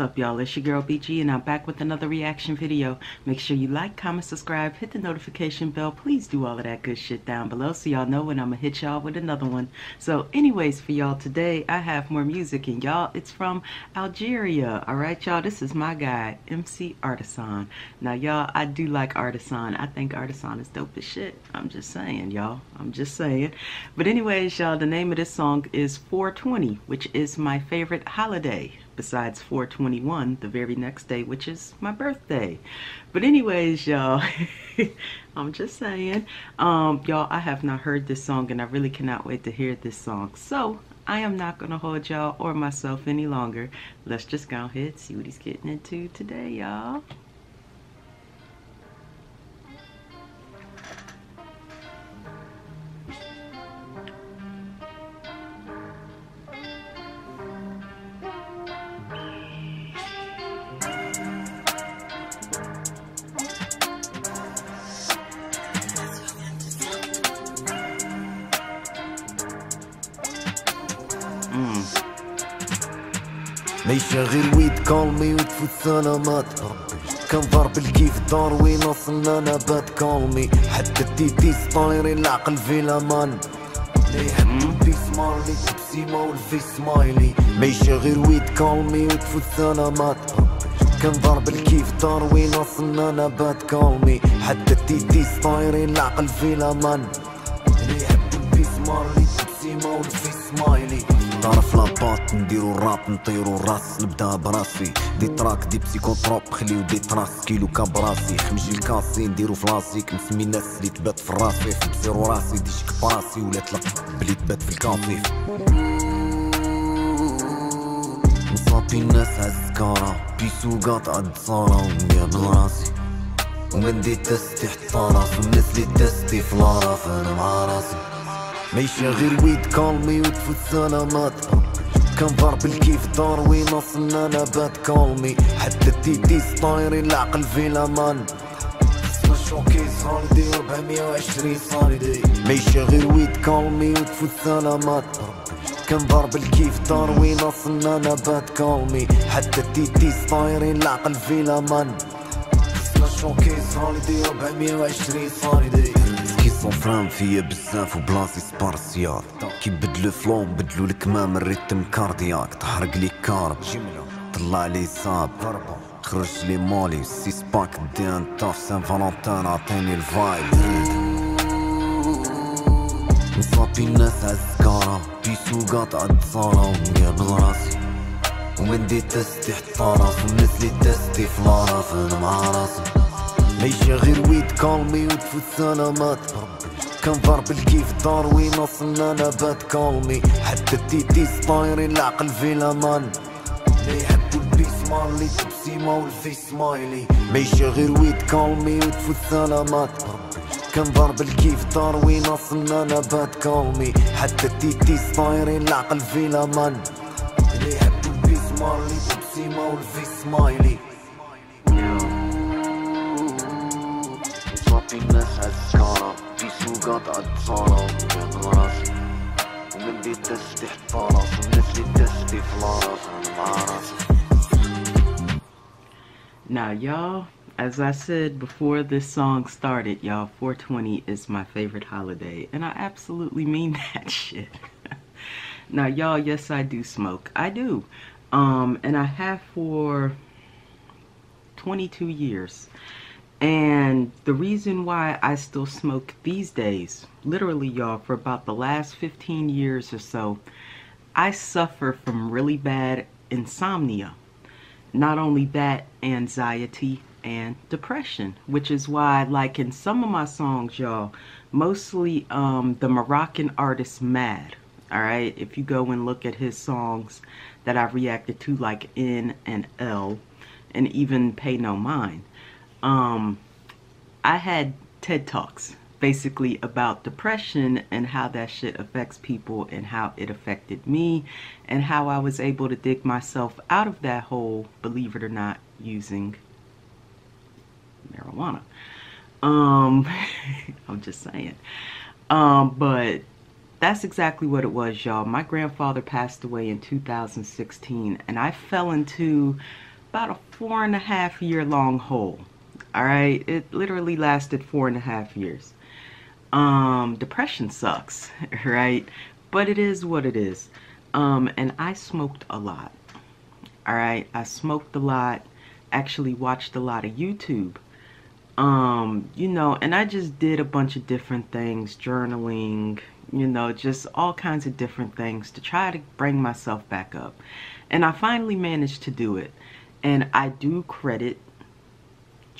up, y'all? It's your girl BG, and I'm back with another reaction video. Make sure you like, comment, subscribe, hit the notification bell. Please do all of that good shit down below so y'all know when I'm gonna hit y'all with another one. So, anyways, for y'all today, I have more music, and y'all, it's from Algeria. All right, y'all, this is my guy, MC Artisan. Now, y'all, I do like Artisan. I think Artisan is dope as shit. I'm just saying, y'all. I'm just saying. But anyways, y'all, the name of this song is 420, which is my favorite holiday besides 421 the very next day which is my birthday. But anyways y'all i'm just saying. Um y'all i have not heard this song and i really cannot wait to hear this song. So i am not gonna hold y'all or myself any longer. Let's just go ahead see what he's getting into today y'all ما غير ويد كالمي وتفوت سلامات كان بالكيف الكيف وصلنا نبات كالمي. حتى بات طايرين العقل في لامان في سمارلي؟ والفي سمايلي. ويد كالمي وتفوت سلامات وصلنا نبات كالمي. حتى التيتيس طايرين العقل في لامان طرف لاباط نديرو الراب نطيرو الراس نبدا براسي. دي تراك دي بسيكوتروب خليو دي تراس كيلو كابراسي خمجي الكاسي نديرو فلاسيك نسمي الناس اللي تبات في راسي بزيرو راسي ديجيك براسي. ولا تلق بلي تبات في الكافي نصابي الناس عالسكارة بيسو قاطع الدصارة ومبيع راسي ومندي تستي حتى راس والناس اللي تستي في لاراف أنا مع راسي. ماشي غير ويد كالمي وتفوت سلامات. كان كنظهر بالكيف داروين وصلنا؟ نبات كولمي حتى التيتي طايرين العقل في لامان شوكي صالدي 420 صالدي ماشي غير ويت كولمي وتفوت سلامات. كان كنضرب بالكيف داروين وصلنا؟ نبات كولمي حتى التيتي طايرين العقل في لامان شوكي صالدي 420 صالدي كي صفران فيا بزاف وبلاصي سبارسيال كي بدلو فلو بدلو الكمام الريتم كاردياك. تحرق لي كارب طلع لي صاب. خرج لي مولي سيس باك دي ان تاف سان فالنتان عطيني الفايب نصابي الناس عالسكارة بيسو قاطع الدصارة ومقابل راسي ومندي تستي حتى راس والناس اللي تستي في لاراف أنا مع راسي؟ عيشة غير ويد كالمي وتفوت سلامات كان كنظهر بالكيف داروين وصلنا نبات كالمي. حتى تي تي سبايرين العقل في لامان لي يحبوا البيس مالي؟ تبسيمة والفيس سمايلي. ماشي غير ويد كالمي وتفوت سلامات كان كنظهر بالكيف داروين وصلنا نبات كالمي. حتى تي تي سبايرين العقل في لامان لي يحبوا البيس مالي؟ تبسيمة والفيس سمايلي. الناس عالسكارة بيسو قاطع الدصارة ومن راسي ومندي تستي حتى راس والناس اللي تستي في لاراس انا مع راسي Now, y'all, as I said before this song started, y'all, 420 is my favorite holiday. And I absolutely mean that shit. now, y'all, yes, I do smoke. I do. Um, and I have for 22 years. And the reason why I still smoke these days, literally, y'all, for about the last 15 years or so, I suffer from really bad insomnia. Not only that, anxiety and depression, which is why, like in some of my songs, y'all, mostly um, the Moroccan artist Madd, all right? If you go and look at his songs that I've reacted to, like N and L, and even Pay No Mind, um, I had TED Talks basically about depression and how that shit affects people and how it affected me and how I was able to dig myself out of that hole, believe it or not, using marijuana. Um, I'm just saying. Um, but that's exactly what it was, y'all. My grandfather passed away in 2016, and I fell into about a four and a half year long hole. All right, it literally lasted four and a half years. Um, depression sucks, right? But it is what it is. Um, and I smoked a lot. All right, I smoked a lot. Actually, watched a lot of YouTube. Um, you know, and I just did a bunch of different things, journaling, you know, just all kinds of different things to try to bring myself back up. And I finally managed to do it. And I do credit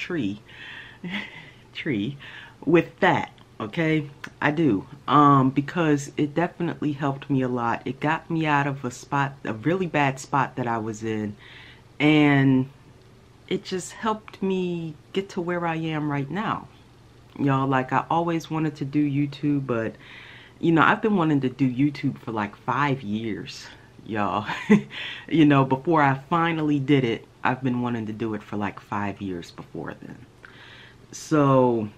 Tree, Tree, with that okay? I do um because it definitely helped me a lot. It got me out of a spot a really bad spot that i was in and it just helped me get to where i am right now. Y'all like i always wanted to do youtube but you know i've been wanting to do youtube for like five years y'all. You know before i finally did it i've been wanting to do it for like five years before then so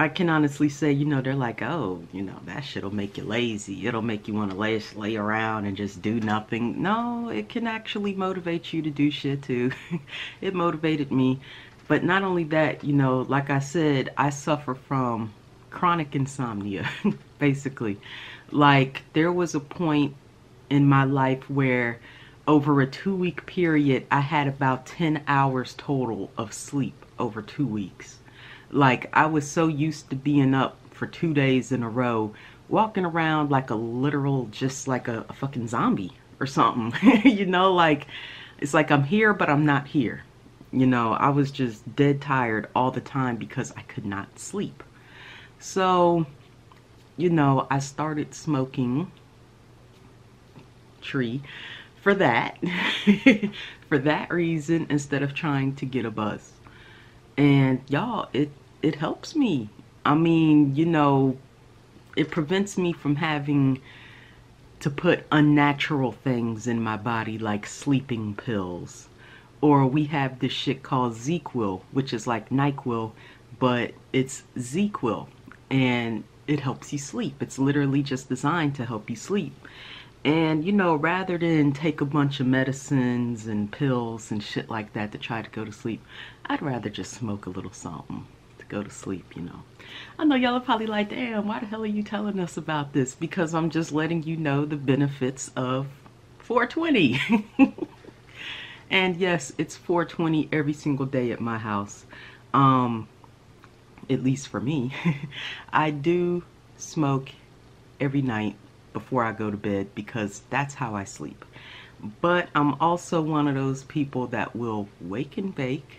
I can honestly say, you know, they're like, oh, you know, that shit'll make you lazy. It'll make you want to lay, lay around and just do nothing. No, it can actually motivate you to do shit too. it motivated me. But not only that, you know, like I said, I suffer from chronic insomnia, basically. Like, there was a point in my life where over a two week period, I had about 10 hours total of sleep over two weeks like I was so used to being up for two days in a row, walking around like a literal, just like a, a fucking zombie or something. you know, like it's like I'm here, but I'm not here. You know, I was just dead tired all the time because I could not sleep. So, you know, I started smoking tree for that. for that reason instead of trying to get a buzz. And y'all, it it helps me. I mean, you know, it prevents me from having to put unnatural things in my body like sleeping pills. Or we have this shit called ZzzQuil, which is like NyQuil, but it's ZzzQuil. And it helps you sleep. It's literally just designed to help you sleep. And, you know, rather than take a bunch of medicines and pills and shit like that to try to go to sleep, I'd rather just smoke a little something to go to sleep, you know. I know y'all are probably like, damn, why the hell are you telling us about this? Because I'm just letting you know the benefits of 420. and yes, it's 420 every single day at my house. Um, at least for me. I do smoke every night before I go to bed because that's how I sleep. But I'm also one of those people that will wake and bake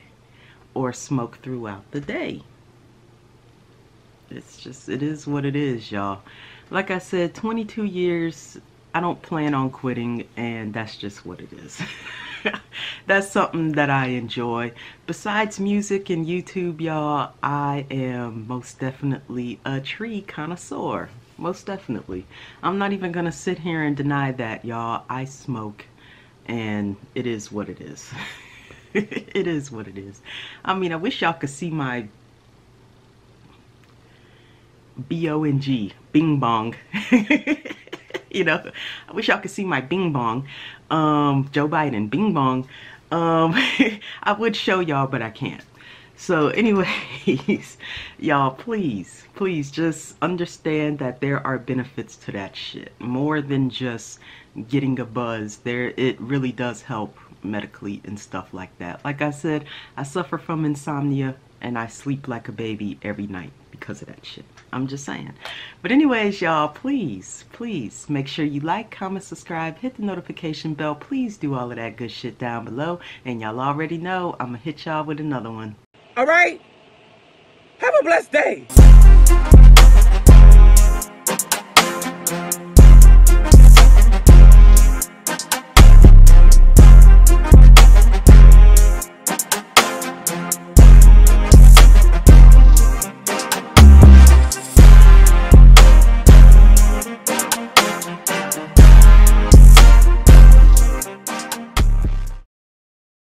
or smoke throughout the day. It's just it is what it is y'all. Like i said 22 years i don't plan on quitting and that's just what it is. That's something that i enjoy. Besides music and youtube y'all i am most definitely a tree connoisseur most definitely i'm not even gonna sit here and deny that y'all i smoke and it is what it is it is what it is i mean i wish y'all could see my B-O-N-G, bing bong. you know, I wish y'all could see my bing bong. Um, Joe Biden, bing bong. Um, I would show y'all, but I can't. So anyways, y'all, please, please just understand that there are benefits to that shit. More than just getting a buzz. There, it really does help medically and stuff like that. Like I said, I suffer from insomnia and I sleep like a baby every night because of that shit. I'm just saying. But anyways, y'all, please, please make sure you like, comment, subscribe, hit the notification bell. Please do all of that good shit down below. And y'all already know I'm going to hit y'all with another one. All right? Have a blessed day.